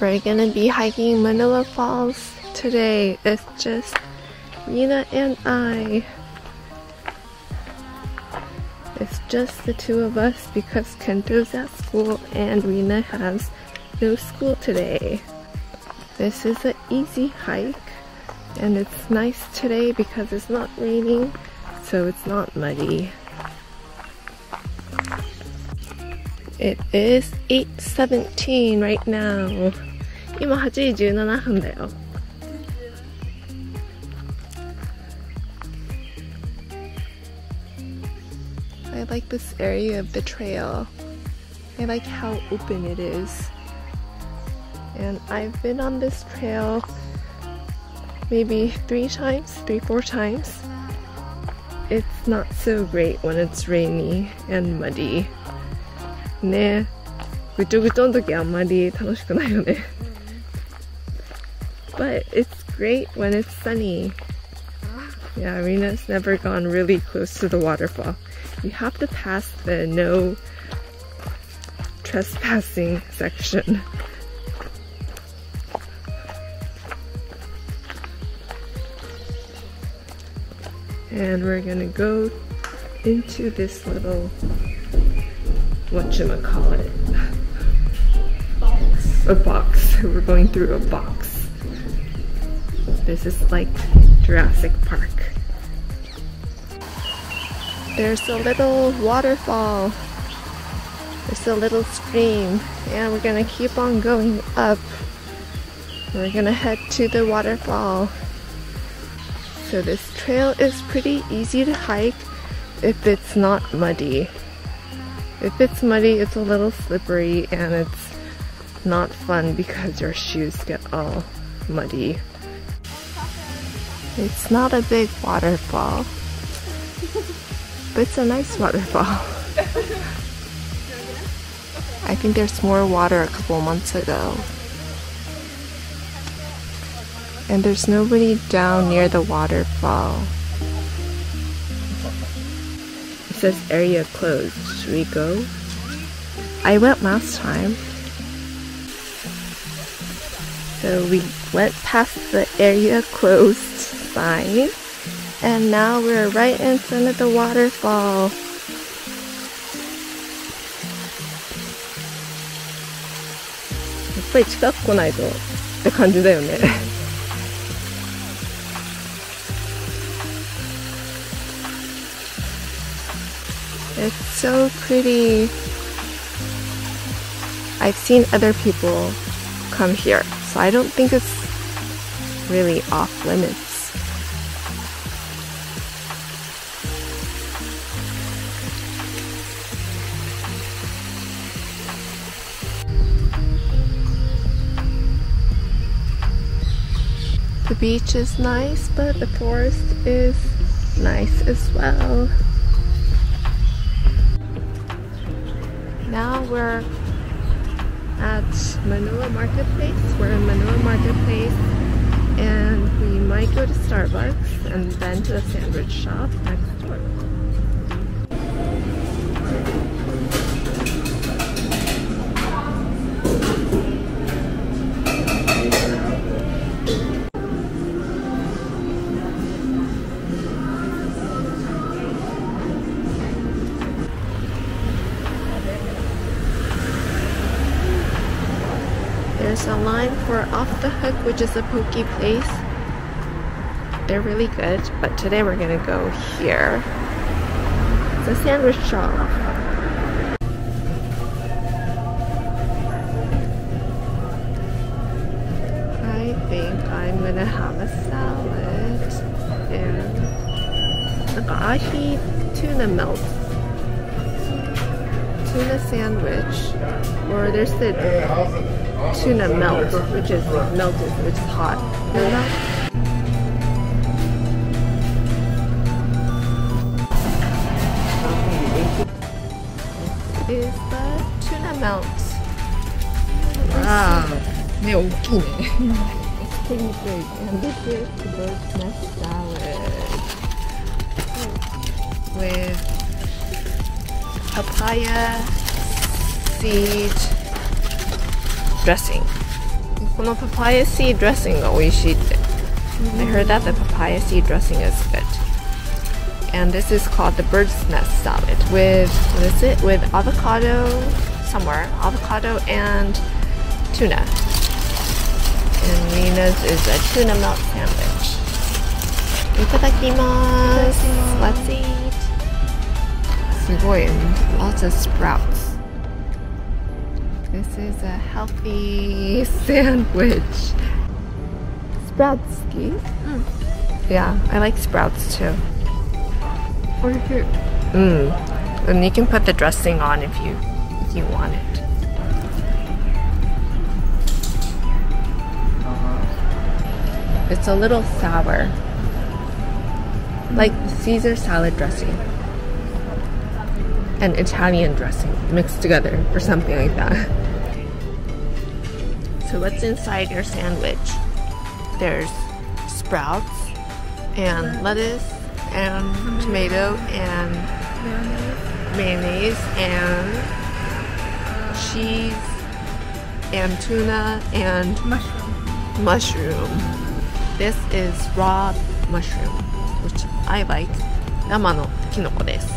We're gonna be hiking Manoa Falls today. It's just Nina and I. It's just the two of us because Kento's at school and Rina has no school today. This is an easy hike and it's nice today because it's not raining so it's not muddy. It is 8.17 right now. 今8時17分だよ。I like this area of the trail. I like how open it is. And I've been on this trail maybe three times, three, four times. It's not so great when it's rainy and muddy. ねぐちょぐちょの時あんまり楽しくないよね but it's great when it's sunny. Yeah, Rina's never gone really close to the waterfall. You have to pass the no trespassing section. And we're gonna go into this little, whatchamacallit, box. a box. We're going through a box. This is like Jurassic Park. There's a little waterfall. There's a little stream. And we're gonna keep on going up. We're gonna head to the waterfall. So this trail is pretty easy to hike if it's not muddy. If it's muddy, it's a little slippery and it's not fun because your shoes get all muddy. It's not a big waterfall, but it's a nice waterfall. I think there's more water a couple months ago. And there's nobody down near the waterfall. It says area closed. Should we go? I went last time. So we went past the area closed And now we're right in front of the waterfall. It's so pretty. I've seen other people come here, so I don't think it's really off limits. The beach is nice, but the forest is nice as well. Now we're at Manoa Marketplace. We're in Manoa Marketplace and we might go to Starbucks and then to the sandwich shop next door. There's a line for Off the Hook, which is a poke place. They're really good, but today we're gonna go here. It's a sandwich shop. I think I'm gonna have a salad and like ahi tuna melt tuna sandwich, or there's the tuna melt, which is melted, which is hot tuna. Is the tuna melt? Wow, it's pretty big. And this is the bird's nest salad with papaya seed dressing. この papaya seed dressing が美味しいって I heard that the papaya seed dressing is good and this is called the bird's nest salad with what is it with avocado somewhere avocado and tuna and Nina's is a tuna melt sandwich いただきます Let's eat すご Savoyant. Lots of sprouts. This is a healthy sandwich. Sprouts? Mm. Yeah, I like sprouts too. What if? Mmm. And you can put the dressing on if you if you want it. It's a little sour. Like Caesar salad dressing And Italian dressing mixed together or something like that. So what's inside your sandwich? There's sprouts and lettuce and tomato and mayonnaise and cheese and tuna and mushroom mushroom. This is raw mushroom, which I like. 生のキノコです。